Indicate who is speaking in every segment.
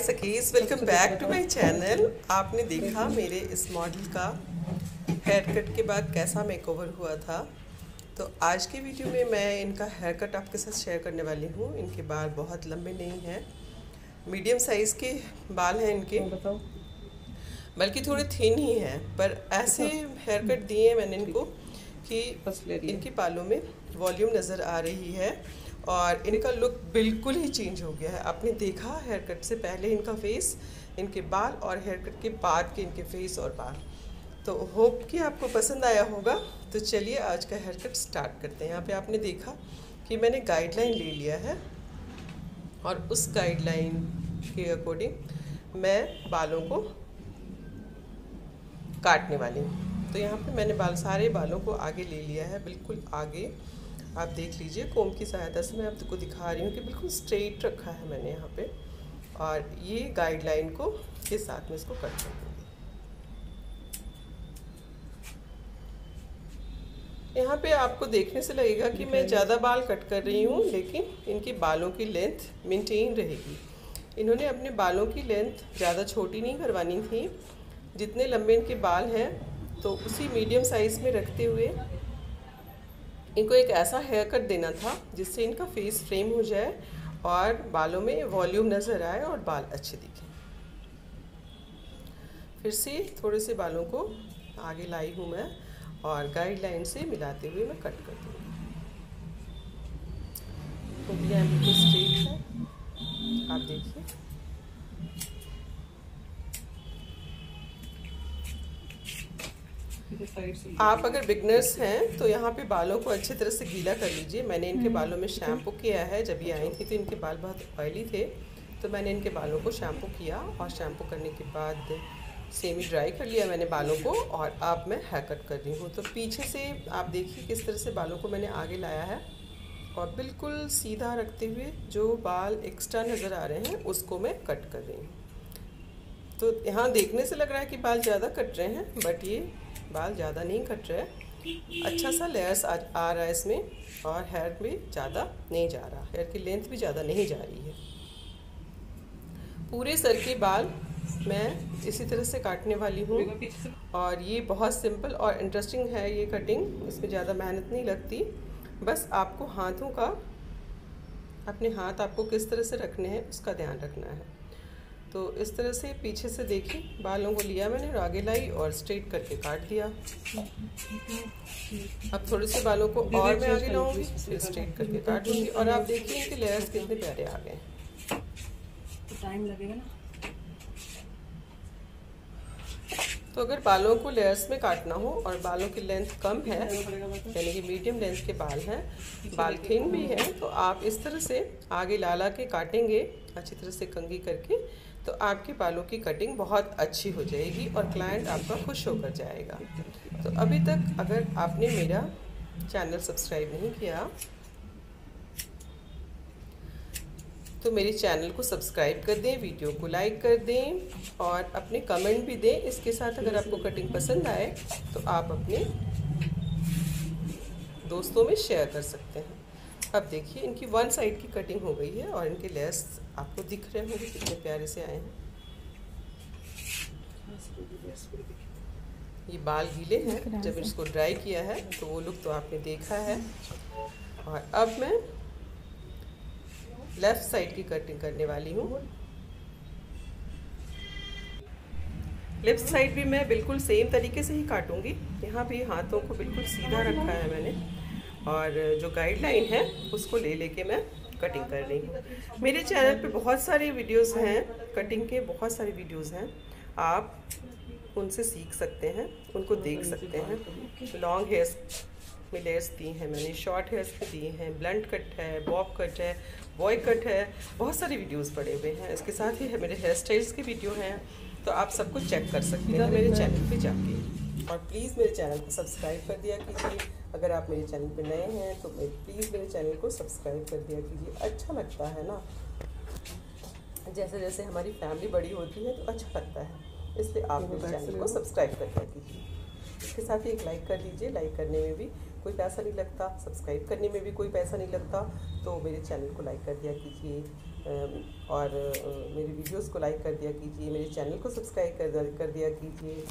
Speaker 1: सखीस welcome back to my channel आपने देखा मेरे इस मॉडल का हेयर कट के बाद कैसा मेकओवर हुआ था? तो आज के वीडियो में मैं इनका हेयर कट आपके साथ शेयर करने वाली हूँ। इनके बाल बहुत लंबे नहीं हैं। मीडियम साइज़ के बाल हैं इनके। बल्कि थोड़े थिन ही हैं पर ऐसे हेयर कट दिए हैं मैंने इनको कि इनके बालों में वॉल्यूम नज़र आ रही है। और इनका लुक बिल्कुल ही चेंज हो गया है। आपने देखा हेयर कट से पहले इनका फेस इनके बाल और हेयर कट के बाद के इनके फेस और बाल। तो होप कि आपको पसंद आया होगा। तो चलिए आज का हेयर कट स्टार्ट करते हैं। यहाँ पे आपने देखा कि मैंने गाइडलाइन ले लिया है और उस गाइडलाइन के अकॉर्डिंग मैं बालों को काटने वाली हूँ। तो यहाँ पे मैंने बाल, सारे बालों को आगे ले लिया है, बिल्कुल आगे। आप देख लीजिए कोम की सहायता से मैं आपको दिखा रही हूँ कि बिल्कुल स्ट्रेट रखा है मैंने यहाँ पे। और ये गाइडलाइन को के साथ में इसको कट कर दूँगी। यहाँ पे आपको देखने से लगेगा कि मैं ज़्यादा बाल कट कर रही हूँ लेकिन इनकी बालों की लेंथ मेंटेन रहेगी। इन्होंने अपने बालों की लेंथ ज़्यादा छोटी नहीं करवानी थी। जितने लंबे इनके बाल हैं तो उसी मीडियम साइज़ में रखते हुए इनको एक ऐसा हेयर कट देना था जिससे इनका फेस फ्रेम हो जाए और बालों में वॉल्यूम नज़र आए और बाल अच्छे दिखें। फिर से थोड़े से बालों को आगे लाई हूँ मैं और गाइडलाइन से मिलाते हुए मैं कट कर दूँगी तो स्ट्रेट है। आप देखिए। आप अगर बिगनर्स हैं तो यहाँ पे बालों को अच्छी तरह से गीला कर लीजिए। मैंने इनके हम्म, बालों में शैम्पू किया है। जब ये आई थी तो इनके बाल बहुत ऑयली थे। तो मैंने इनके बालों को शैम्पू किया और शैम्पू करने के बाद सेमी ड्राई कर लिया मैंने बालों को और अब मैं हेयर कट कर रही हूँ। तो पीछे से आप देखिए किस तरह से बालों को मैंने आगे लाया है। और बिल्कुल सीधा रखते हुए जो बाल एक्स्ट्रा नज़र आ रहे हैं उसको मैं कट कर रही हूँ। तो यहाँ देखने से लग रहा है कि बाल ज़्यादा कट रहे हैं बट ये बाल ज़्यादा नहीं कट रहे अच्छा सा लेयर्स आ, आ रहा है इसमें और हेयर भी ज़्यादा नहीं जा रहा। हेयर की लेंथ भी ज़्यादा नहीं जा रही है। पूरे सर के बाल मैं इसी तरह से काटने वाली हूँ और ये बहुत सिंपल और इंटरेस्टिंग है ये कटिंग इसमें ज़्यादा मेहनत नहीं लगती। बस आपको हाथों का अपने हाथ आपको किस तरह से रखने हैं उसका ध्यान रखना है। तो इस तरह से पीछे से देखिए बालों को लिया मैंने और आगे लाई और स्ट्रेट करके काट दिया। अब थोड़े से बालों को और मैं आगे लाऊँगी फिर स्ट्रेट करके काट दूँगी। और आप देखिए कि लेयर्स कितने प्यारे आ गए। टाइम लगेगा ना? तो अगर बालों को लेयर्स में काटना हो और बालों की लेंथ कम है, यानी कि मीडियम लेंथ के बाल हैं, बाल थिन भी हैं तो आप इस तरह से आगे लाला के काटेंगे, अच्छी तरह से कंगी करके तो आपके बालों की कटिंग बहुत अच्छी हो जाएगी और क्लाइंट आपका खुश होकर जाएगा। तो अभी तक अगर आपने मेरा चैनल सब्सक्राइब नहीं किया तो मेरे चैनल को सब्सक्राइब कर दें, वीडियो को लाइक कर दें और अपने कमेंट भी दें। इसके साथ अगर आपको कटिंग पसंद आए तो आप अपने दोस्तों में शेयर कर सकते हैं। अब देखिए, इनकी वन साइड की कटिंग हो गई है और इनके लेस आपको दिख रहे होंगे, कितने प्यारे से आए हैं। ये बाल गीले हैं, जब इसको ड्राई किया है तो वो लुक तो आपने देखा है। और अब मैं लेफ़्ट साइड की कटिंग करने वाली हूँ। लेफ़्ट साइड भी मैं बिल्कुल सेम तरीके से ही काटूँगी। यहाँ भी हाथों को बिल्कुल सीधा रखा है मैंने और जो गाइडलाइन है, उसको ले लेके मैं कटिंग कर रही हूँ। मेरे चैनल पे बहुत सारे वीडियोस हैं कटिंग के बहुत सारे वीडियोस हैं। आप उनसे सीख सकते हैं, उनको देख सकते हैं। लॉन्ग हेयर्स में लेयर्स दी हैं मैंने शॉर्ट हेयर्स पे दिए हैं ब्लंट कट है बॉब कट है बॉय कट है बहुत सारे वीडियोस पड़े हुए हैं। इसके साथ ही है मेरे हेयर स्टाइल्स के वीडियो हैं तो आप सब कुछ चेक कर सकते हैं मेरे चैनल पे जाके। और प्लीज़ मेरे चैनल को सब्सक्राइब कर दिया कीजिए। अगर आप मेरे चैनल पे नए हैं तो प्लीज़ मेरे चैनल को सब्सक्राइब कर दिया कीजिए। अच्छा लगता है ना? जैसे जैसे हमारी फैमिली बड़ी होती है तो अच्छा लगता है। इसलिए आप मेरे चैनल को सब्सक्राइब कर दिया कीजिए। इसके साथ ही एक लाइक कर दीजिए। लाइक करने में भी कोई पैसा नहीं लगता सब्सक्राइब करने में भी कोई पैसा नहीं लगता तो मेरे चैनल को लाइक कर दिया कीजिए और मेरी वीडियोस को लाइक कर दिया कीजिए, मेरे चैनल को सब्सक्राइब कर कर दिया कीजिए।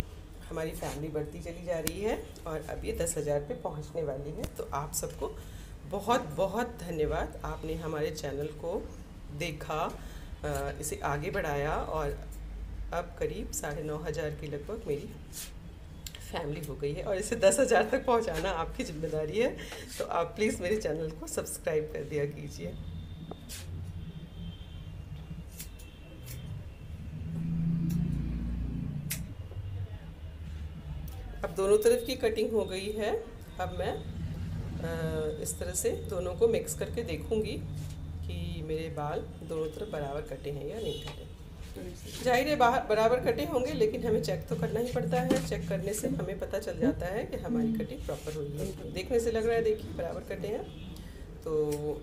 Speaker 1: हमारी फैमिली बढ़ती चली जा रही है और अब ये दस हज़ार पे पहुँचने वाली है। तो आप सबको बहुत बहुत धन्यवाद। आपने हमारे चैनल को देखा इसे आगे बढ़ाया और अब करीब साढ़े नौ हज़ार के लगभग मेरी फैमिली हो गई है और इसे दस हज़ार तक पहुंचाना आपकी ज़िम्मेदारी है। तो आप प्लीज़ मेरे चैनल को सब्सक्राइब कर दिया कीजिए। अब दोनों तरफ़ की कटिंग हो गई है। अब मैं इस तरह से दोनों को मिक्स करके देखूँगी कि मेरे बाल दोनों तरफ़ बराबर कटे हैं या नहीं कटे। ज़ाहिर है, बाहर, बराबर कटे होंगे, लेकिन हमें चेक तो करना ही पड़ता है। चेक करने से हमें पता चल जाता है कि हमारी कटिंग प्रॉपर हुई है। देखने से लग रहा है, देखिए, बराबर कटे हैं। तो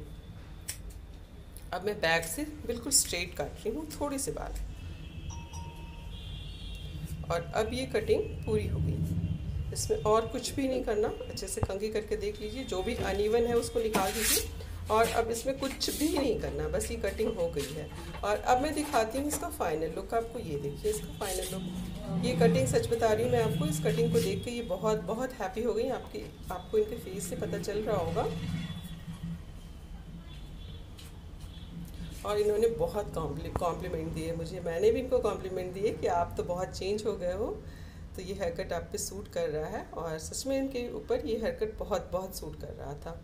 Speaker 1: अब मैं बैक से बिल्कुल स्ट्रेट काट रही हूँ, थोड़ी सी बाल और अब ये कटिंग पूरी हो गई। इसमें और कुछ भी नहीं करना। अच्छे से कंघी करके देख लीजिए। जो भी अनइवन है, उसको निकाल दीजिए। और अब इसमें कुछ भी नहीं करना, बस ये कटिंग हो गई है। और अब मैं दिखाती हूँ इसका फाइनल लुक आपको ये देखिए इसका फाइनल लुक ये कटिंग सच बता रही हूँ मैं आपको, इस कटिंग को देख के ये बहुत बहुत हैप्पी हो गई। आपकी, आपको इनके फेस से पता चल रहा होगा। और इन्होंने बहुत कॉम्प्लीमेंट दिए मुझे। मैंने भी इनको कॉम्प्लीमेंट दिए कि आप तो बहुत चेंज हो गए हो। तो ये हेयर कट आप पे सूट कर रहा है। और सच में इनके ऊपर ये हेयर कट बहुत बहुत सूट कर रहा था।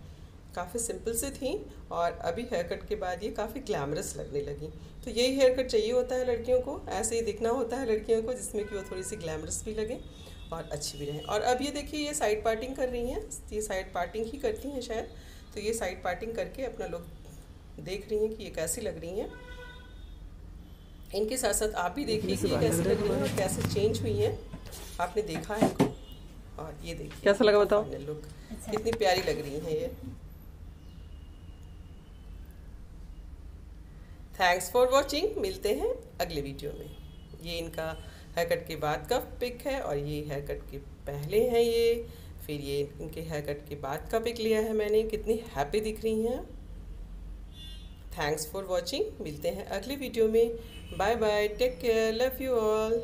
Speaker 1: काफ़ी सिंपल से थी और अभी हेयर कट के बाद ये काफ़ी ग्लैमरस लगने लगी। तो यही हेयर कट चाहिए होता है लड़कियों को ऐसे ही दिखना होता है लड़कियों को जिसमें कि वो थोड़ी सी ग्लैमरस भी लगे और अच्छी भी रहे। और अब ये देखिए ये साइड पार्टिंग कर रही हैं। ये साइड पार्टिंग ही करती हैं शायद। तो ये साइड पार्टिंग करके अपना लोग देख रही हैं कि ये कैसी लग रही हैं। इनके साथ साथ आप भी देखिए कि ये कैसी लग रही हैं कैसे चेंज हुई हैं। आपने देखा है इनको। और ये देखिए
Speaker 2: कैसा लगा बताओ?
Speaker 1: लुक कितनी प्यारी लग रही हैं ये। थैंक्स फॉर वॉचिंग मिलते हैं अगले वीडियो में। ये इनका हेयर कट के बाद का पिक है और ये हेयर कट के पहले हैं ये। फिर ये इनके हेयर कट के बाद का पिक लिया है मैंने। कितनी हैप्पी दिख रही हैं। थैंक्स फॉर वॉचिंग मिलते हैं अगले वीडियो में। Bye bye take care love you all